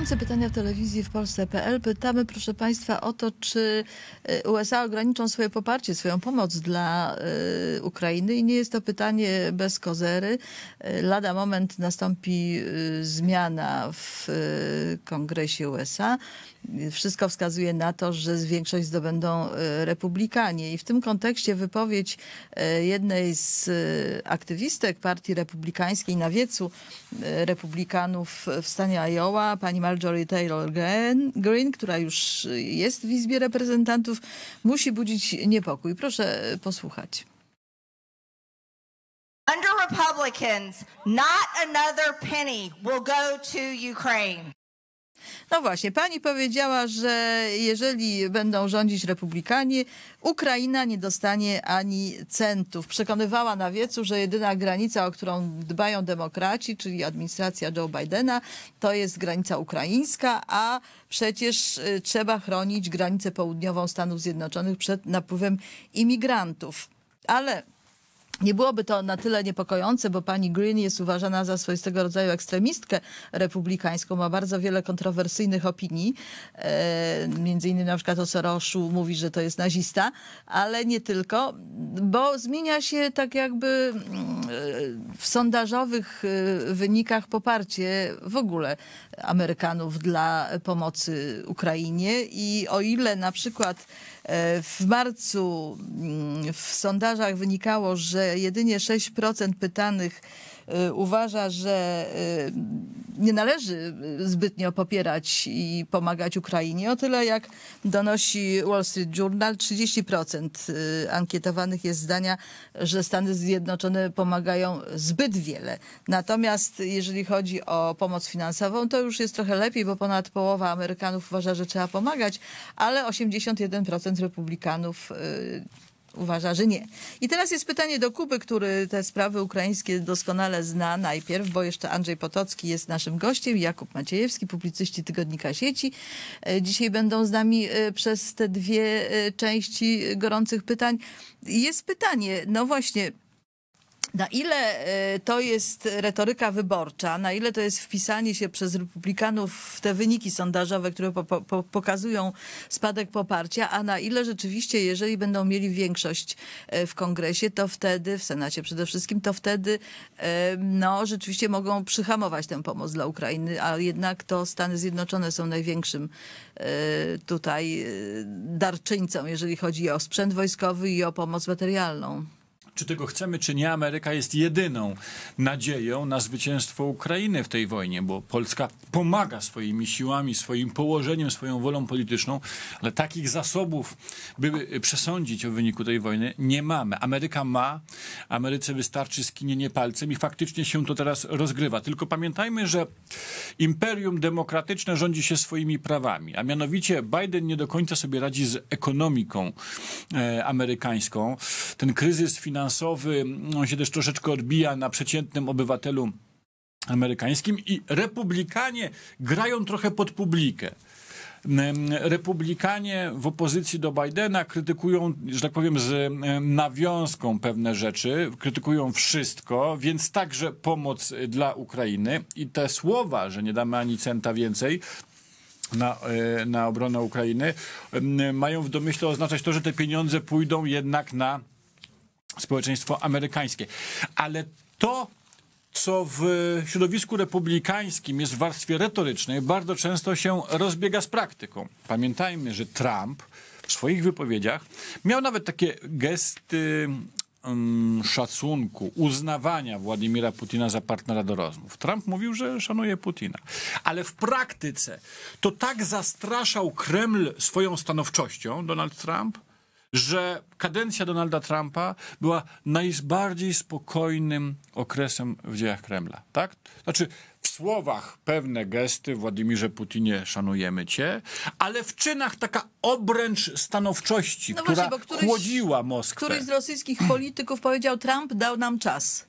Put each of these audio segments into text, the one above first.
Gorące pytania w telewizji w Polsce.pl. Pytamy, proszę Państwa, o to, czy y, USA ograniczą swoje poparcie, swoją pomoc dla y, Ukrainy. I nie jest to pytanie bez kozery. Y, Lada moment nastąpi zmiana w Kongresie USA. Wszystko wskazuje na to, że większość zdobędą republikanie. I w tym kontekście wypowiedź jednej z aktywistek Partii Republikańskiej na wiecu republikanów w stanie Iowa, pani Marjorie Taylor Greene, Green, która już jest w Izbie Reprezentantów, musi budzić niepokój. Proszę posłuchać. Under Republicans, not another penny will go to Ukraine. No właśnie, pani powiedziała, że jeżeli będą rządzić republikanie, Ukraina nie dostanie ani centów. Przekonywała na wiecu, że jedyna granica, o którą dbają demokraci, czyli administracja Joe Bidena, to jest granica ukraińska, a przecież y, trzeba chronić granicę południową Stanów Zjednoczonych przed napływem imigrantów. Ale nie byłoby to na tyle niepokojące, bo pani Green jest uważana za swoistego rodzaju ekstremistkę republikańską, ma bardzo wiele kontrowersyjnych opinii. E, między innymi na przykład o Soroszu mówi, że to jest nazista, ale nie tylko, bo zmienia się tak jakby mm, w sondażowych e, wynikach poparcie w ogóle Amerykanów dla pomocy Ukrainie i o ile na przykład e, w marcu mm, w sondażach wynikało, że jedynie 6% pytanych e, uważa, że e, nie należy zbytnio popierać i pomagać Ukrainie. O tyle jak donosi Wall Street Journal, 30% e, ankietowanych jest zdania, że Stany Zjednoczone pomagają zbyt wiele. Natomiast jeżeli chodzi o pomoc finansową, to już jest trochę lepiej, bo ponad połowa Amerykanów uważa, że trzeba pomagać, ale 81% republikanów y, uważa, że nie. I teraz jest pytanie do Kuby, który te sprawy ukraińskie doskonale zna najpierw, bo jeszcze Andrzej Potocki jest naszym gościem, Jakub Maciejewski, publicyści Tygodnika Sieci. E, Dzisiaj będą z nami e, przez te dwie e, części gorących pytań. Jest pytanie, no właśnie, na ile e, to jest retoryka wyborcza, na ile to jest wpisanie się przez republikanów w te wyniki sondażowe, które po, po, pokazują spadek poparcia, a na ile rzeczywiście, jeżeli będą mieli większość e, w kongresie, to wtedy, w Senacie przede wszystkim, to wtedy e, no, rzeczywiście mogą przyhamować tę pomoc dla Ukrainy, a jednak to Stany Zjednoczone są największym tutaj darczyńcą, jeżeli chodzi o sprzęt wojskowy i o pomoc materialną. Czy tego chcemy, czy nie, Ameryka jest jedyną nadzieją na zwycięstwo Ukrainy w tej wojnie, bo Polska pomaga swoimi siłami, swoim położeniem, swoją wolą polityczną, ale takich zasobów, by przesądzić o wyniku tej wojny, nie mamy. Ameryka ma, Ameryce wystarczy skinienie palcem i faktycznie się to teraz rozgrywa. Tylko pamiętajmy, że imperium demokratyczne rządzi się swoimi prawami, a mianowicie Biden nie do końca sobie radzi z ekonomiką e, amerykańską. Ten kryzys finansowy, on się też troszeczkę odbija na przeciętnym obywatelu amerykańskim i republikanie grają trochę pod publikę. Republikanie w opozycji do Bidena krytykują, że tak powiem, z nawiązką pewne rzeczy, krytykują wszystko, więc także pomoc dla Ukrainy. I te słowa, że nie damy ani centa więcej, na, e, na obronę Ukrainy, mają w domyśle oznaczać to, że te pieniądze pójdą jednak na społeczeństwo amerykańskie. Ale to, co w środowisku republikańskim jest w warstwie retorycznej, bardzo często się rozbiega z praktyką. Pamiętajmy, że Trump w swoich wypowiedziach miał nawet takie gesty mm, szacunku, uznawania Władimira Putina za partnera do rozmów. Trump mówił, że szanuje Putina. Ale w praktyce to tak zastraszał Kreml swoją stanowczością, Donald Trump, że kadencja Donalda Trumpa była najbardziej spokojnym okresem w dziejach Kremla. Tak? Znaczy, w słowach pewne gesty, Władimirze Putinie, szanujemy cię, ale w czynach taka obręcz stanowczości, No która właśnie, któryś- chłodziła Moskwę. Któryś z rosyjskich polityków powiedział, Trump dał nam czas.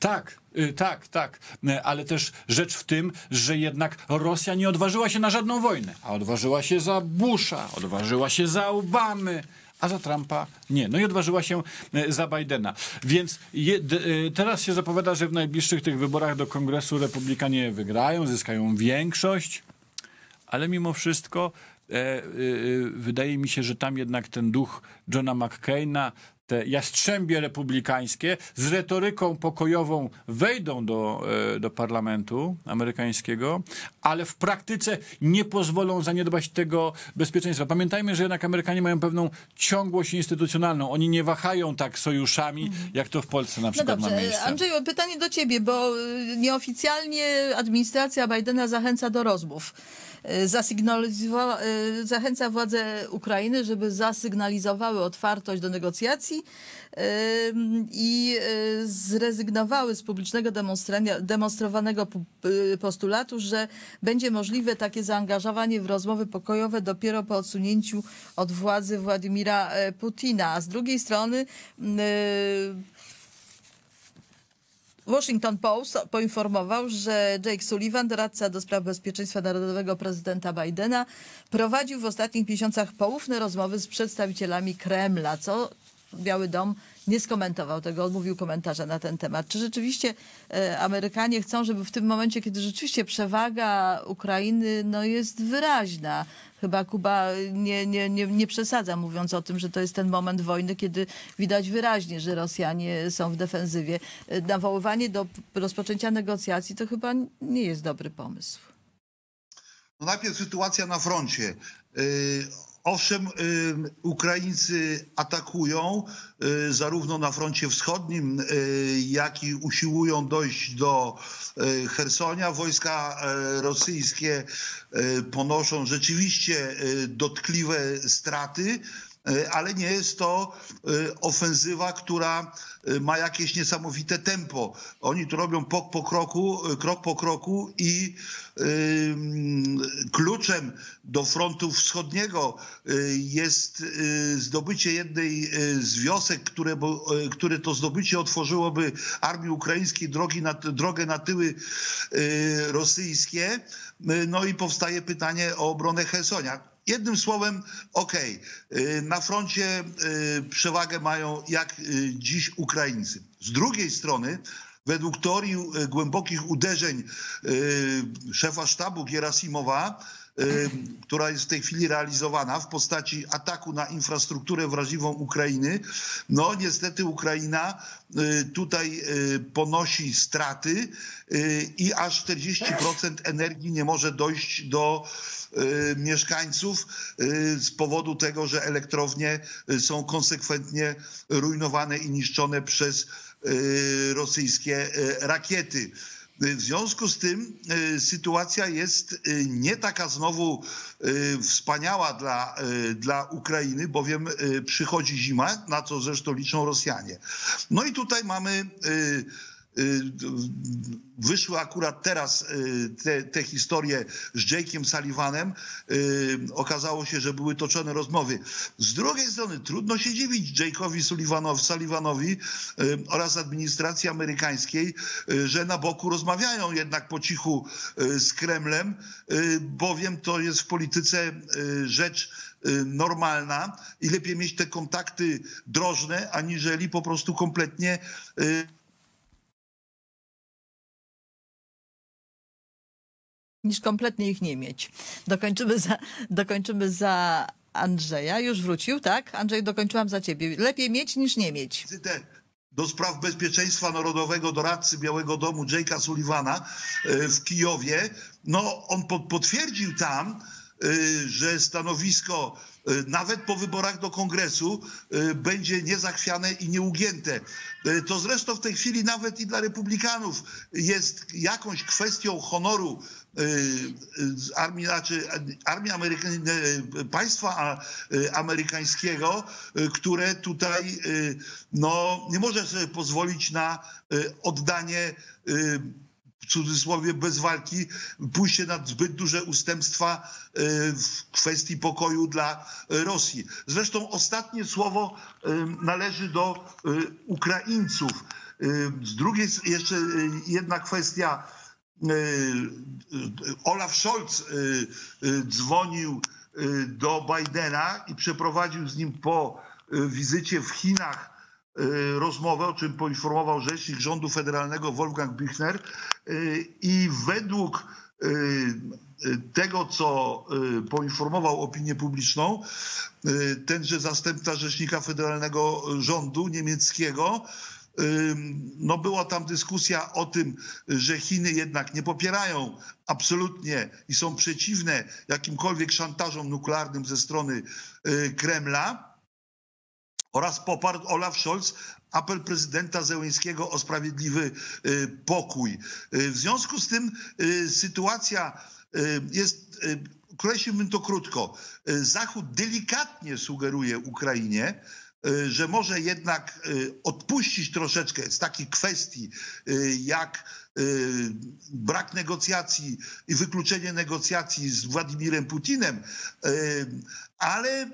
Tak, y, tak, tak. Y, Ale też rzecz w tym, że jednak Rosja nie odważyła się na żadną wojnę, a odważyła się za Busha, odważyła się za Obamy. A za Trumpa nie. No i odważyła się y, za Bidena. Więc je, d, y, teraz się zapowiada, że w najbliższych tych wyborach do Kongresu Republikanie wygrają, zyskają większość. ale mimo wszystko e, e, wydaje mi się, że tam jednak ten duch Johna McCaina, te jastrzębie republikańskie z retoryką pokojową wejdą do, e, do parlamentu amerykańskiego, ale w praktyce nie pozwolą zaniedbać tego bezpieczeństwa. Pamiętajmy, że jednak Amerykanie mają pewną ciągłość instytucjonalną. Oni nie wahają tak sojuszami, jak to w Polsce na No przykład ma dobrze, miejsce. Andrzeju, pytanie do ciebie, bo y, nieoficjalnie administracja Bidena zachęca do rozmów. Y, y, zachęca władze Ukrainy, żeby zasygnalizowały otwartość do negocjacji i y, zrezygnowały z publicznego demonstrowanego postulatu, że będzie możliwe takie zaangażowanie w rozmowy pokojowe dopiero po odsunięciu od władzy Władimira Putina. A z drugiej strony Washington Post poinformował, że Jake Sullivan, doradca do spraw bezpieczeństwa narodowego prezydenta Bidena, prowadził w ostatnich miesiącach poufne rozmowy z przedstawicielami Kremla, co Biały Dom nie skomentował tego, odmówił komentarza na ten temat. Czy rzeczywiście e, Amerykanie chcą, żeby w tym momencie, kiedy rzeczywiście przewaga Ukrainy no, jest wyraźna, chyba Kuba nie, nie, nie, nie przesadza, mówiąc o tym, że to jest ten moment wojny, kiedy widać wyraźnie, że Rosjanie są w defensywie. E, Nawoływanie do rozpoczęcia negocjacji to chyba nie jest dobry pomysł. No najpierw sytuacja na froncie. Owszem, y, Ukraińcy atakują y, zarówno na froncie wschodnim, y, jak i usiłują dojść do Hersonia. Wojska rosyjskie ponoszą rzeczywiście dotkliwe straty. Y, Ale nie jest to y, ofensywa, która y, ma jakieś niesamowite tempo. Oni to robią po, po kroku, krok po kroku i kluczem do frontu wschodniego jest zdobycie jednej z wiosek, które, które to zdobycie otworzyłoby armii ukraińskiej drogi na, drogę na tyły rosyjskie. No i powstaje pytanie o obronę Hersonia. Jednym słowem, okej, y, na froncie y, przewagę mają jak y, dziś Ukraińcy. Z drugiej strony, według teorii y, głębokich uderzeń szefa sztabu Gerasimowa, y, która jest w tej chwili realizowana w postaci ataku na infrastrukturę wrażliwą Ukrainy, no niestety Ukraina y, tutaj y, ponosi straty y, i aż 40% energii nie może dojść do mieszkańców z powodu tego, że elektrownie są konsekwentnie rujnowane i niszczone przez rosyjskie rakiety. Y, W związku z tym y, sytuacja jest y, nie taka znowu wspaniała dla, dla Ukrainy, bowiem przychodzi zima, na co zresztą liczą Rosjanie. No i tutaj mamy wyszły akurat teraz y, te, te historie z Jake'iem Sullivanem. Y, Okazało się, że były toczone rozmowy. Z drugiej strony trudno się dziwić Jake'owi Sullivanowi, Sullivanowi y, oraz administracji amerykańskiej, y, że na boku rozmawiają jednak po cichu y, z Kremlem, y, bowiem to jest w polityce y, rzecz y, normalna i lepiej mieć te kontakty drożne, aniżeli po prostu kompletnie niż kompletnie ich nie mieć. Dokończymy za, dokończymy za Andrzeja. Już wrócił, tak? Andrzej, dokończyłam za ciebie. Lepiej mieć niż nie mieć. do spraw bezpieczeństwa narodowego doradcy Białego Domu Jake'a Sullivana e, w Kijowie, no on po- potwierdził tam, e, że stanowisko nawet po wyborach do kongresu e, będzie niezachwiane i nieugięte. E, To zresztą w tej chwili nawet i dla republikanów jest jakąś kwestią honoru armii, znaczy armii państwa amerykańskiego, które tutaj no, nie może sobie pozwolić na oddanie w cudzysłowie bez walki, pójście na zbyt duże ustępstwa e, w kwestii pokoju dla Rosji. Zresztą ostatnie słowo e, należy do e, Ukraińców. Z drugiej jeszcze jedna kwestia. Olaf Scholz dzwonił do Bidena i przeprowadził z nim po wizycie w Chinach rozmowę, o czym poinformował rzecznik rządu federalnego Wolfgang Büchner. E, I według e, tego, co y, poinformował opinię publiczną, y, tenże zastępca rzecznika federalnego rządu niemieckiego, no była tam dyskusja o tym, że Chiny jednak nie popierają absolutnie i są przeciwne jakimkolwiek szantażom nuklearnym ze strony y, Kremla oraz poparł Olaf Scholz apel prezydenta Zełenskiego o sprawiedliwy y, pokój. Y, W związku z tym y, sytuacja jest, określiłbym to krótko, Zachód delikatnie sugeruje Ukrainie, że może jednak odpuścić troszeczkę z takich kwestii jak brak negocjacji i wykluczenie negocjacji z Władimirem Putinem, ale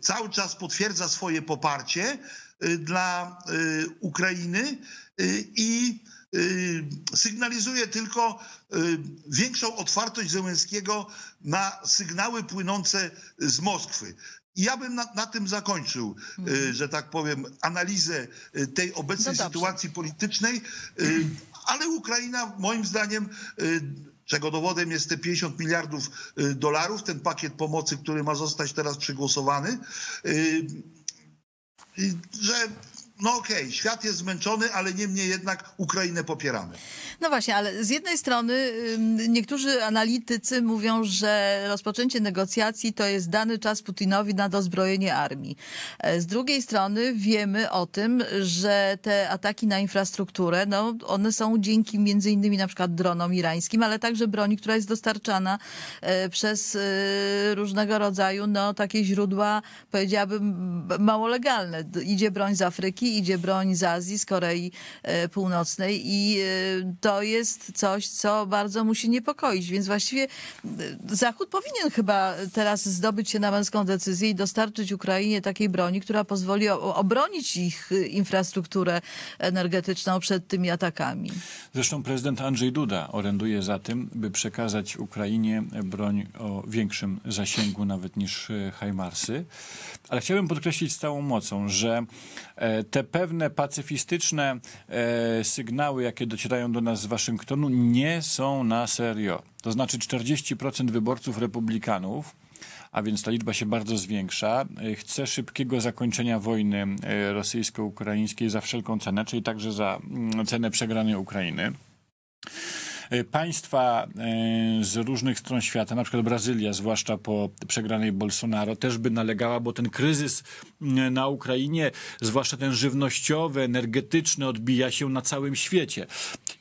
cały czas potwierdza swoje poparcie y, dla y, Ukrainy y, i y, sygnalizuje tylko y, większą otwartość Zełenskiego na sygnały płynące z Moskwy. I ja bym na, na tym zakończył, y, że tak powiem, analizę y, tej obecnej No sytuacji politycznej, y, ale Ukraina moim zdaniem y, czego dowodem jest te 50 miliardów y, dolarów, ten pakiet pomocy, który ma zostać teraz przegłosowany, y, i że no okej, świat jest zmęczony, ale niemniej jednak Ukrainę popieramy. No właśnie, ale z jednej strony niektórzy analitycy mówią, że rozpoczęcie negocjacji to jest dany czas Putinowi na dozbrojenie armii. E, Z drugiej strony wiemy o tym, że te ataki na infrastrukturę, no one są dzięki między innymi na przykład dronom irańskim, ale także broni, która jest dostarczana e, przez e, różnego rodzaju, no takie źródła, powiedziałabym, mało legalne. Idzie broń z Afryki, idzie broń z Azji, z Korei e, Północnej i e, to jest coś, co bardzo musi niepokoić, więc właściwie e, Zachód powinien chyba teraz zdobyć się na męską decyzję i dostarczyć Ukrainie takiej broni, która pozwoli obronić ich infrastrukturę energetyczną przed tymi atakami. Zresztą prezydent Andrzej Duda oręduje za tym, by przekazać Ukrainie broń o większym zasięgu nawet niż Hajmarsy. Ale chciałbym podkreślić z całą mocą, że e, te pewne pacyfistyczne e, sygnały, jakie docierają do nas z Waszyngtonu, nie są na serio. To znaczy 40% wyborców republikanów a więc ta liczba się bardzo zwiększa. E, Chce szybkiego zakończenia wojny e, rosyjsko-ukraińskiej za wszelką cenę, czyli także za mm, cenę przegranej Ukrainy. E, Państwa e, z różnych stron świata, na przykład Brazylia, zwłaszcza po przegranej Bolsonaro, też by nalegała, bo ten kryzys m, na Ukrainie, zwłaszcza ten żywnościowy, energetyczny, odbija się na całym świecie.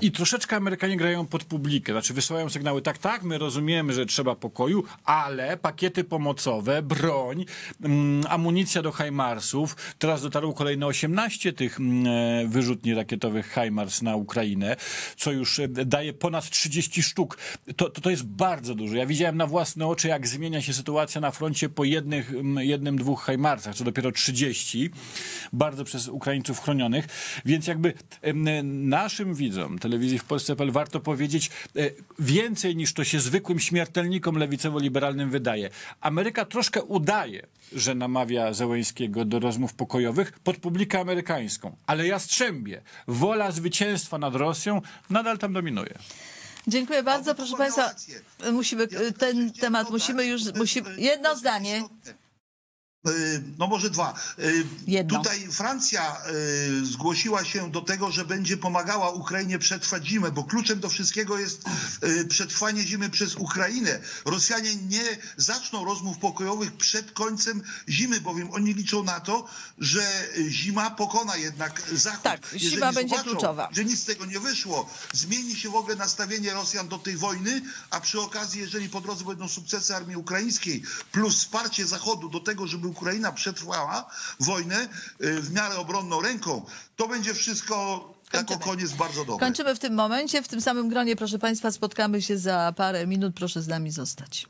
I troszeczkę Amerykanie grają pod publikę, znaczy wysyłają sygnały, tak, tak, my rozumiemy, że trzeba pokoju, ale pakiety pomocowe, broń, mm, amunicja do Hajmarsów, teraz dotarło kolejne 18 tych mm, e, wyrzutni rakietowych Hajmars na Ukrainę, co już e, daje ponad 30 sztuk. To, to, to jest bardzo dużo. Ja widziałem na własne oczy, jak zmienia się sytuacja na froncie po jednych, jednym, dwóch Hajmarsach, co dopiero 30, bardzo przez Ukraińców chronionych, więc jakby naszym widzom telewizji w Polsce.pl warto powiedzieć e, więcej niż to się zwykłym śmiertelnikom lewicowo-liberalnym wydaje. Ameryka troszkę udaje, że namawia Zełęńskiego do rozmów pokojowych pod publikę amerykańską, ale jastrzębie, wola zwycięstwa nad Rosją nadal tam dominuje. Dziękuję bardzo, proszę Państwa. Musimy ten temat musimy już, musimy, jedno zdanie. Y, No może dwa. Y, Jedno. Tutaj Francja y, zgłosiła się do tego, że będzie pomagała Ukrainie przetrwać zimę, bo kluczem do wszystkiego jest przetrwanie zimy przez Ukrainę. Rosjanie nie zaczną rozmów pokojowych przed końcem zimy, bowiem oni liczą na to, że zima pokona jednak Zachód. Tak, Jeżeli zima będzie zobaczą, kluczowa. że nic z tego nie wyszło, zmieni się w ogóle nastawienie Rosjan do tej wojny, a przy okazji, jeżeli po drodze będą sukcesy armii ukraińskiej, plus wsparcie Zachodu do tego, żeby Ukraina przetrwała wojnę y, w miarę obronną ręką, to będzie wszystko jako Kończymy. koniec bardzo dobre. Kończymy w tym momencie. W tym samym gronie, proszę Państwa, spotkamy się za parę minut. Proszę z nami zostać.